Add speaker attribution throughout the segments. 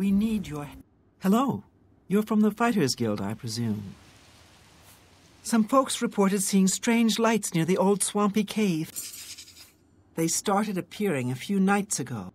Speaker 1: We need your. Hello. You're from the Fighters Guild, I presume. Some folks reported seeing strange lights near the old swampy cave. They started appearing a few nights ago.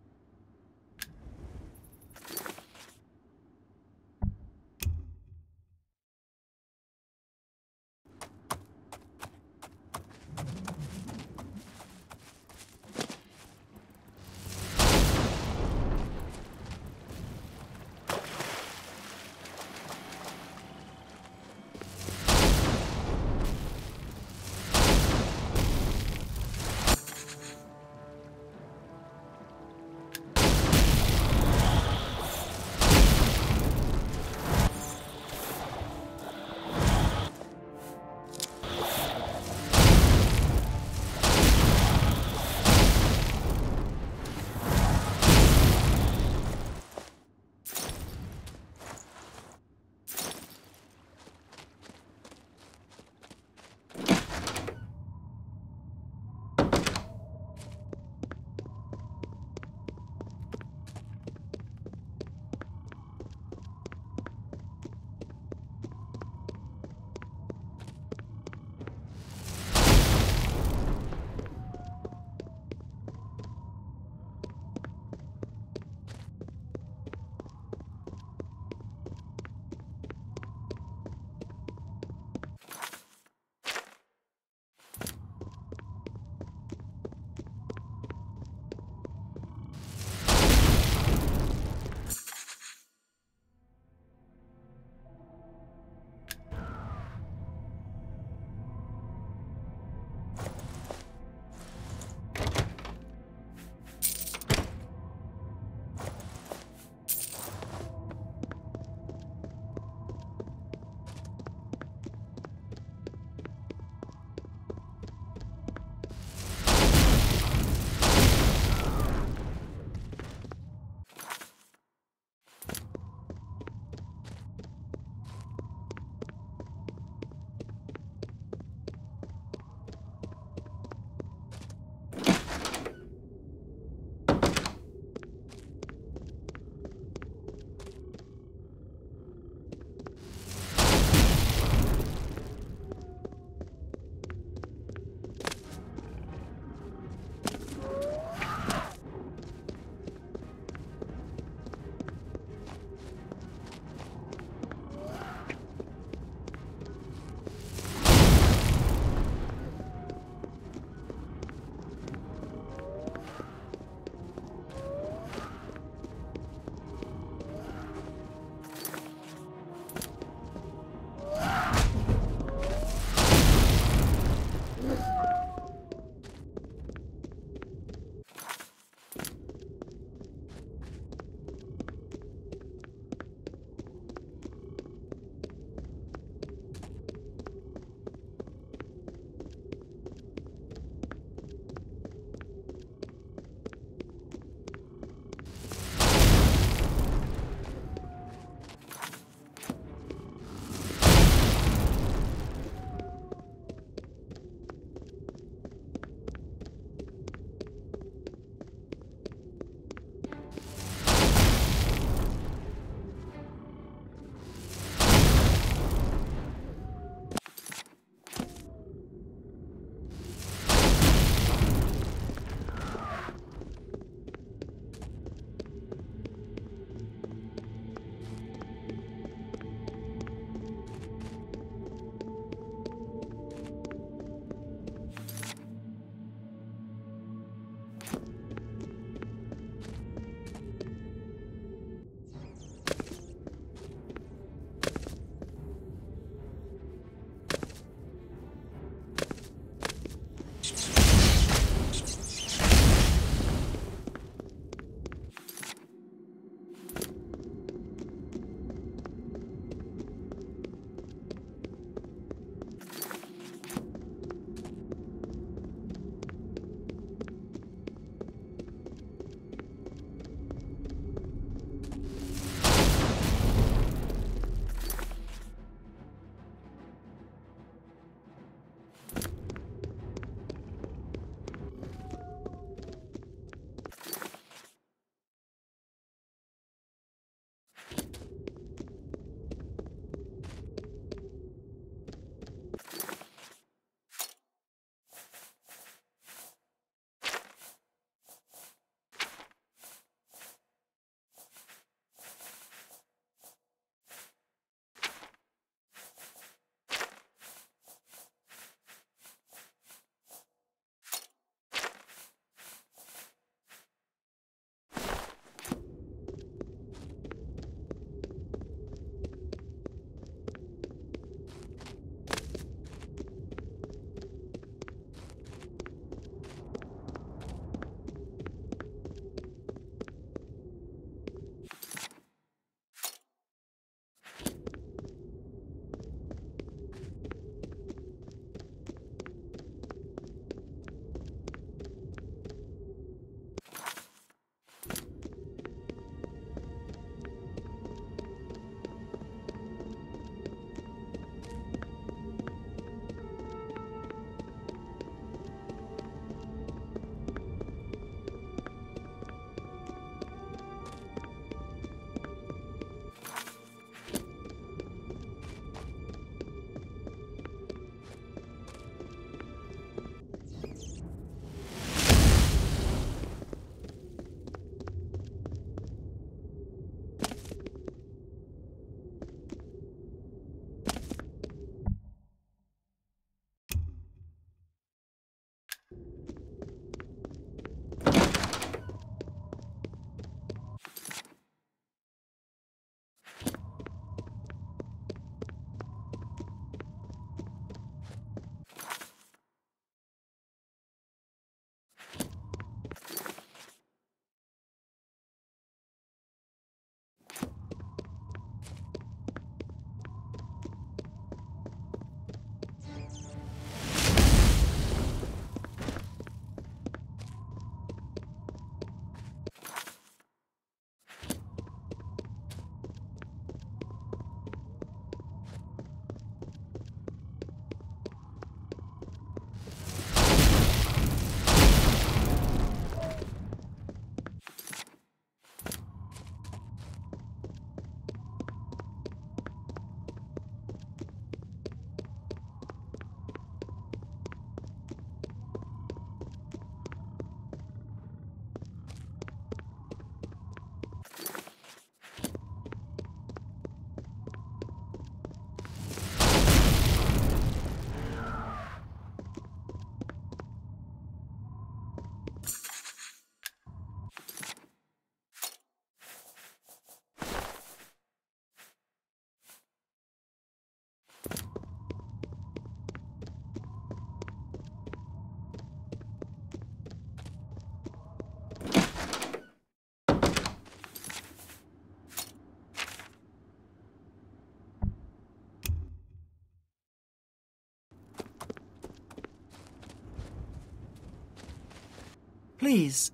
Speaker 1: Please.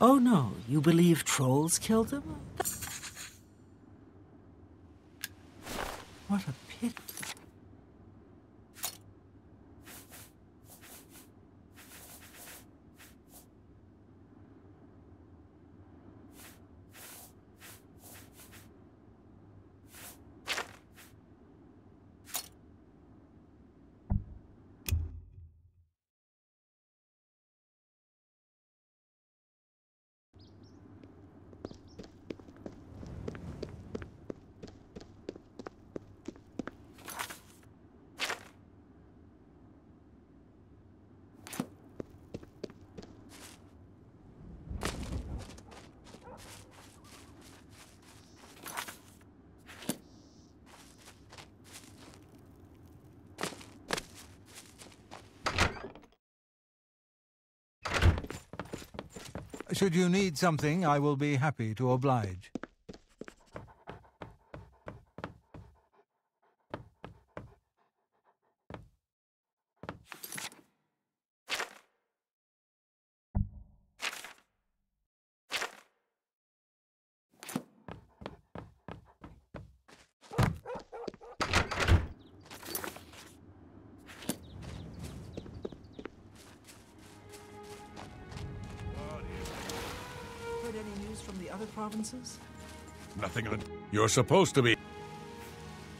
Speaker 1: Oh no, you believe trolls killed them? What a
Speaker 2: Should you need something, I will be happy to oblige.
Speaker 1: The?
Speaker 3: Nothing it. You're supposed to be.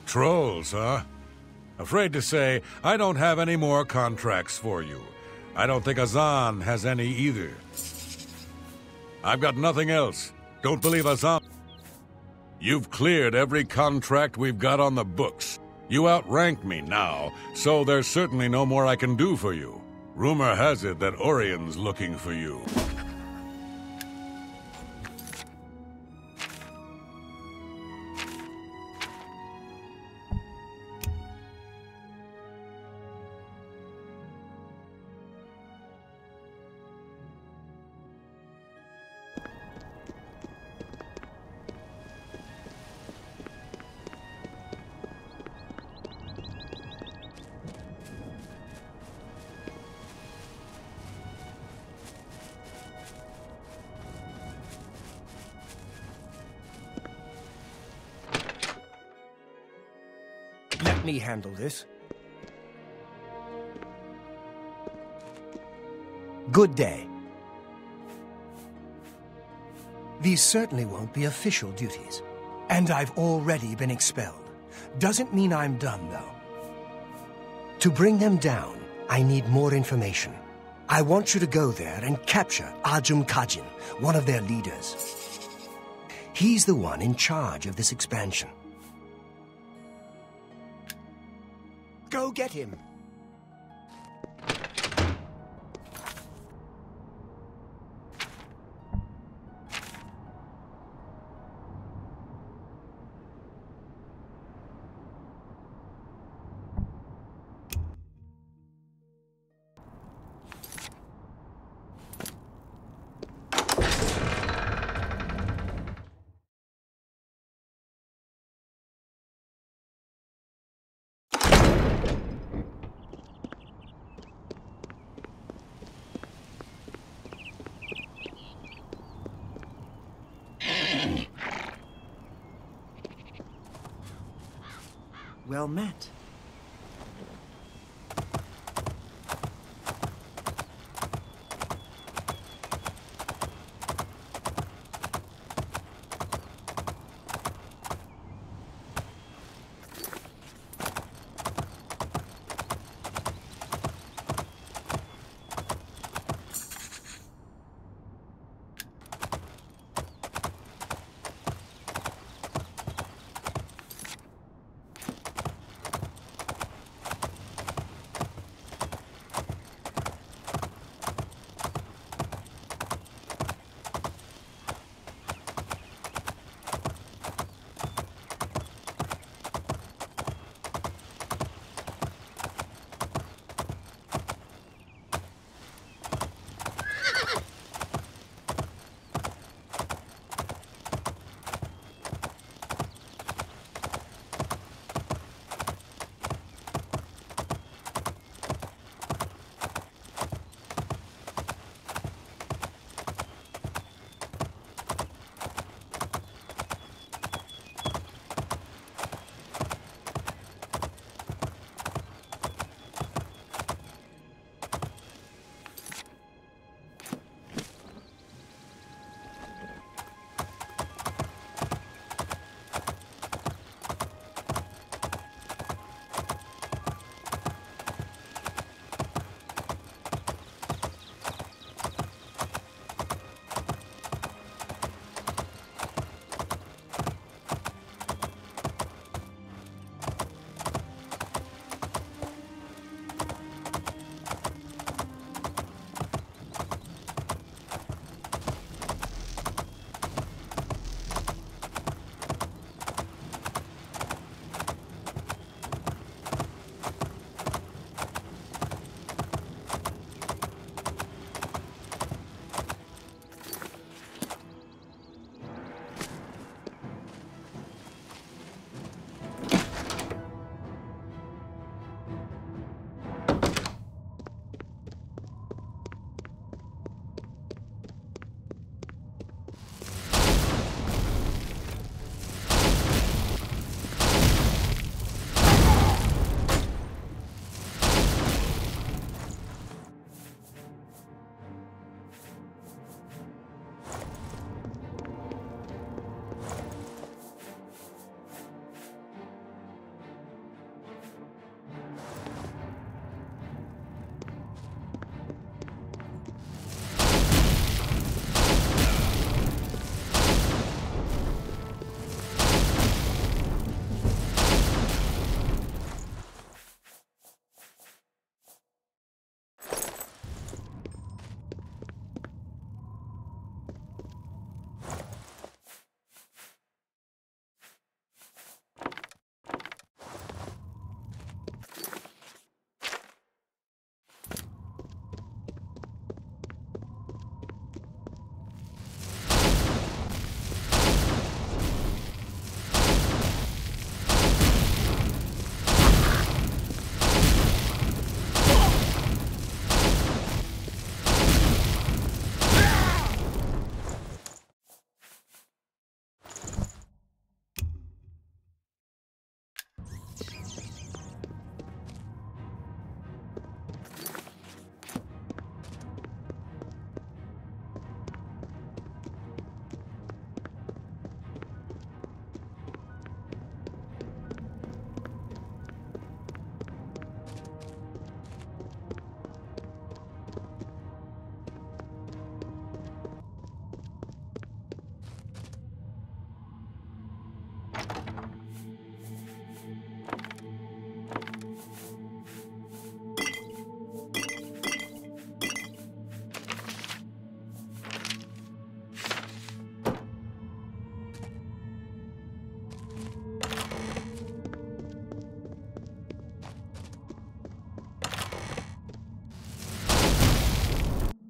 Speaker 3: Trolls, huh? Afraid to say, I don't have any more contracts for you. I don't think Azzan has any either. I've got nothing else. Don't believe Azzan. You've cleared every contract we've got on the books. You outrank me now, so there's certainly no more I can do for you. Rumor has it that Oreyn's looking for you.
Speaker 4: Me handle this. Good day. These certainly won't be official duties. And I've already been expelled. Doesn't mean I'm done, though. To bring them down, I need more information. I want you to go there and capture Ajum Kajin, one of their leaders. He's the one in charge of this expansion. Get him.
Speaker 1: Well met.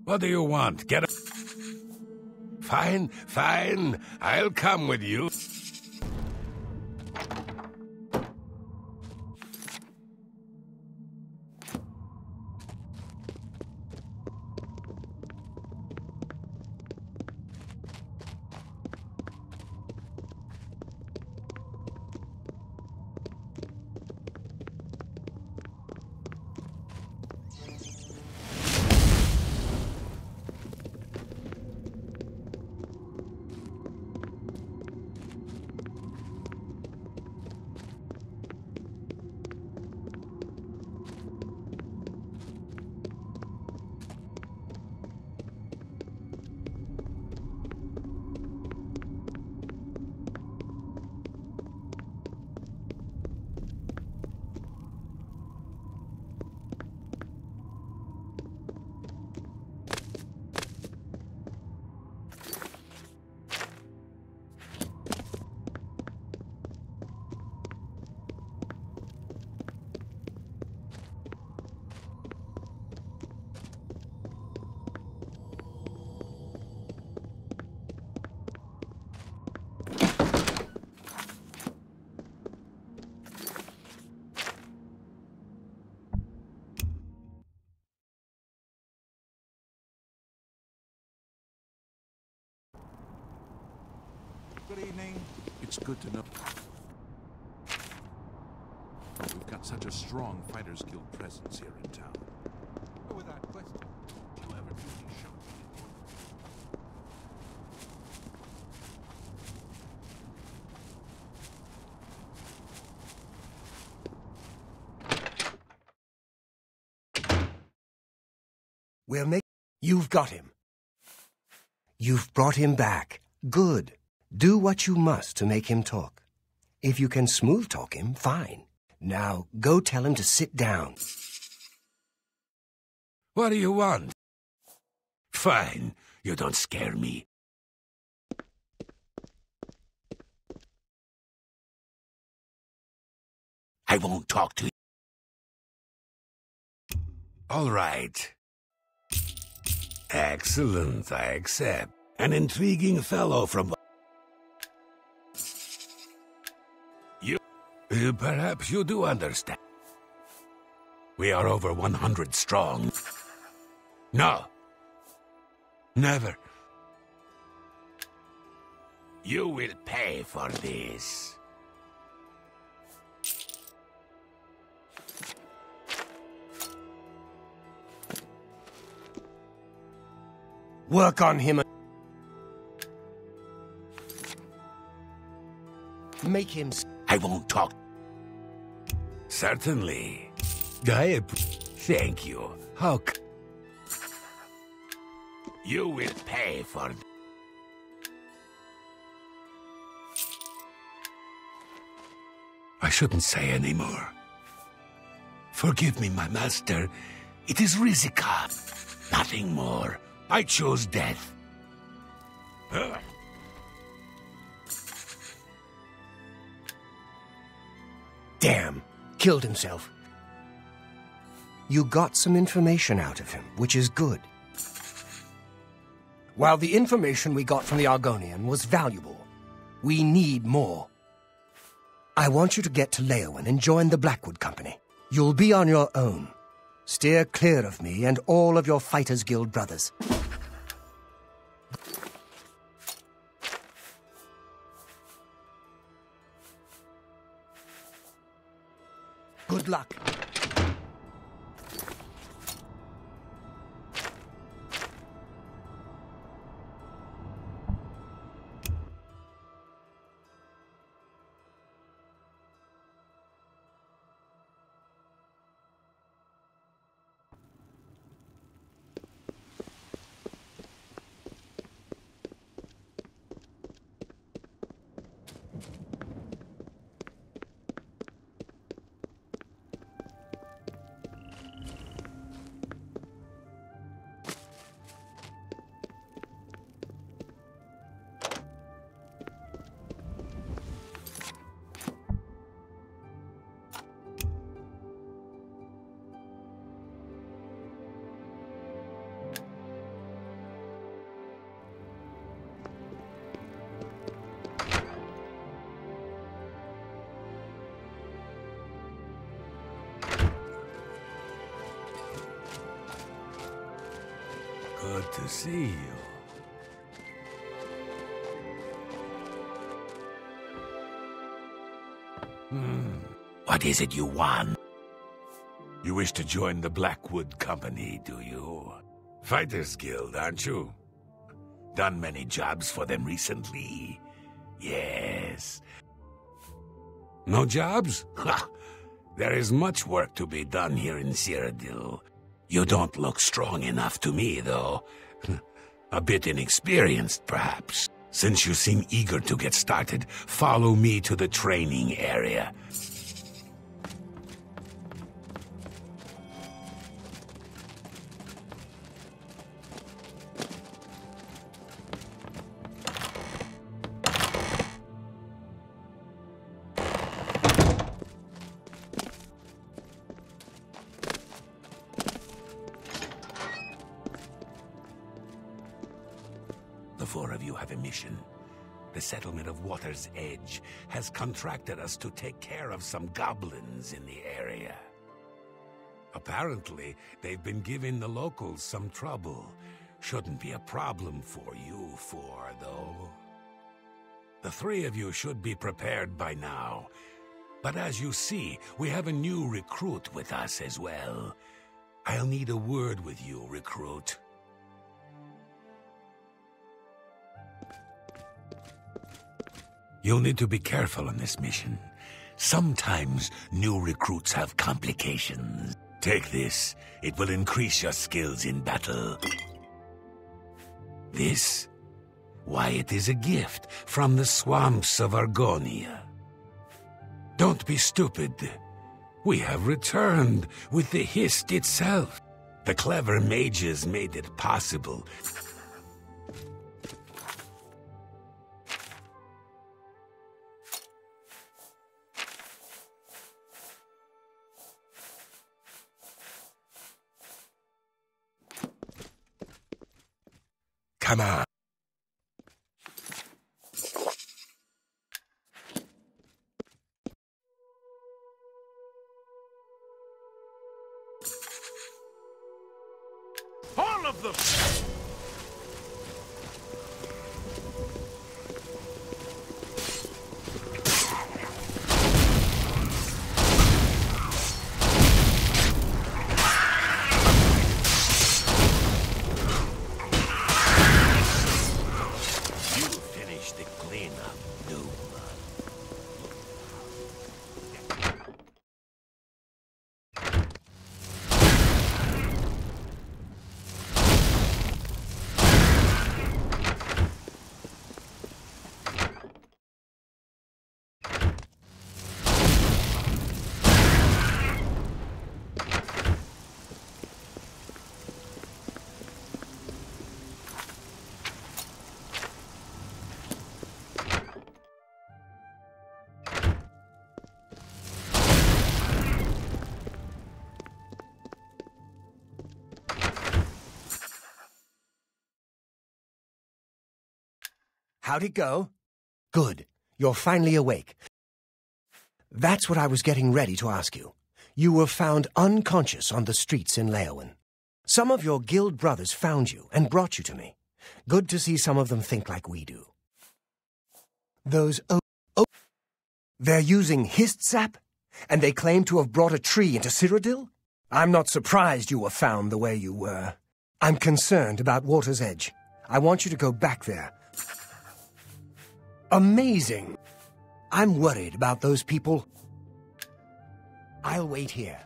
Speaker 3: What do you want? Get a...
Speaker 5: Fine, fine. I'll come with you.
Speaker 2: Good.
Speaker 6: It's good to know. We've got such a strong Fighters Guild presence here in town.
Speaker 2: Without question.
Speaker 6: Do you ever do any shopping?
Speaker 4: We'll make. You've got him. You've brought him back. Good. Do what you must to make him talk. If you can smooth talk him, fine. Now go tell him to sit down.
Speaker 5: What do you want? Fine. You don't scare me. I won't talk to you. All right. Excellent, I accept. An intriguing fellow from... You... uh, perhaps you do understand. We are over 100 strong. No. Never. You will pay for this.
Speaker 4: Work on him. Make him.
Speaker 5: I won't talk. Certainly. I Thank you. How You will pay for... I shouldn't say any more. Forgive me, my master. It is Ri'Zakar. Nothing more. I chose death.
Speaker 4: Killed himself. You got some information out of him, which is good. While the information we got from the Argonian was valuable, we need more. I want you to get to Leyawiin and join the Blackwood Company. You'll be on your own. Steer clear of me and all of your Fighters Guild brothers. Luck.
Speaker 5: Good to see you. Hmm. What is it you want? You wish to join the Blackwood Company, do you? Fighters Guild, aren't you? Done many jobs for them recently. Yes. No jobs? Ha! There is much work to be done here in Cyrodiil. You don't look strong enough to me, though. A bit inexperienced, perhaps. Since you seem eager to get started, follow me to the training area. Four of you have a mission. The settlement of Water's Edge has contracted us to take care of some goblins in the area. Apparently, they've been giving the locals some trouble. Shouldn't be a problem for you four, though. The three of you should be prepared by now. But as you see, we have a new recruit with us as well. I'll need a word with you, recruit. You'll need to be careful on this mission. Sometimes new recruits have complications. Take this. It will increase your skills in battle. This? Why, it is a gift from the swamps of Argonia. Don't be stupid. We have returned with the Hist itself. The clever mages made it possible Come on.
Speaker 4: How'd it go? Good. You're finally awake. That's what I was getting ready to ask you. You were found unconscious on the streets in Leyawiin. Some of your guild brothers found you and brought you to me. Good to see some of them think like we do. Those oh, oh they're using hist sap, and they claim to have brought a tree into Cyrodiil? I'm not surprised you were found the way you were. I'm concerned about Water's Edge. I want you to go back there. Amazing! I'm worried about those people. I'll wait here.